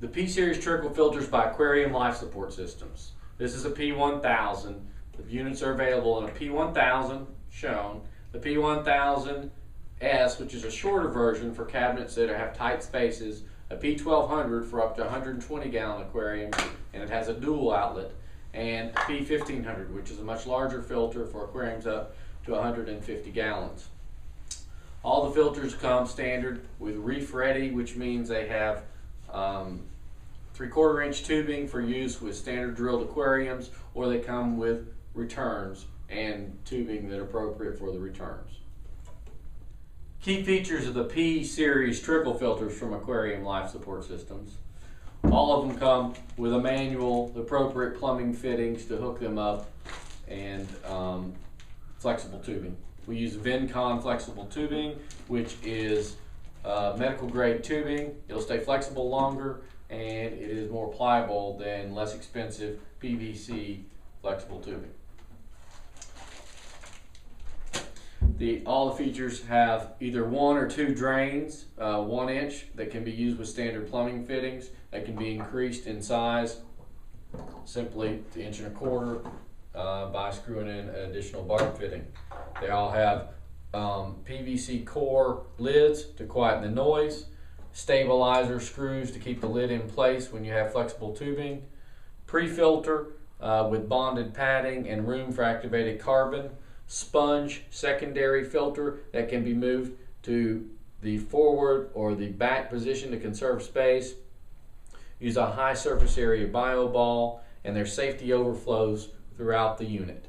the P Series trickle filters by Aquarium Life Support Systems. This is a P1000. The units are available in a P1000 shown, the P1000S, which is a shorter version for cabinets that have tight spaces, a P1200 for up to 120 gallon aquarium, and it has a dual outlet, and a P1500, which is a much larger filter for aquariums up to 150 gallons. All the filters come standard with reef ready, which means they have um, three quarter inch tubing for use with standard drilled aquariums, or they come with returns and tubing that are appropriate for the returns. Key features of the P series trickle filters from Aquarium Life Support Systems. All of them come with a manual, the appropriate plumbing fittings to hook them up, and um, flexible tubing. We use Vincon flexible tubing, which is uh, medical grade tubing. It'll stay flexible longer and it is more pliable than less expensive PVC flexible tubing. The, all the features have either one or two drains, uh, one inch, that can be used with standard plumbing fittings. That can be increased in size simply to inch and a quarter uh, by screwing in an additional barb fitting. They all have um, PVC core lids to quieten the noise, stabilizer screws to keep the lid in place when you have flexible tubing, pre-filter uh, with bonded padding and room for activated carbon, sponge secondary filter that can be moved to the forward or the back position to conserve space. Use a high surface area bio ball and their safety overflows throughout the unit.